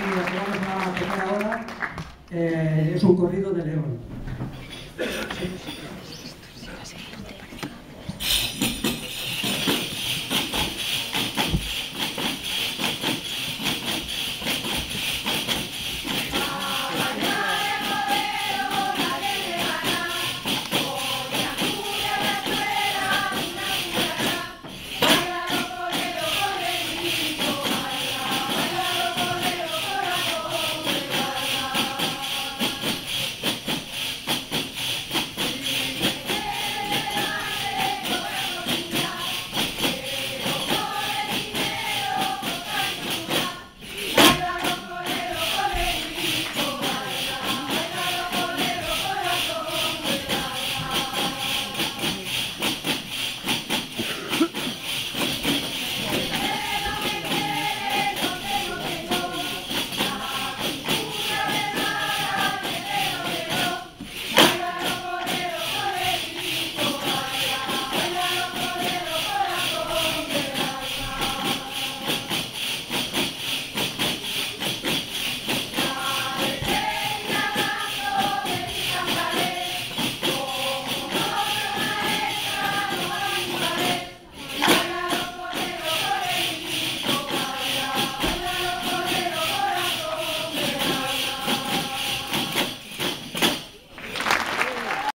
y lo que vamos a tocar ahora eh, es un corrido de León.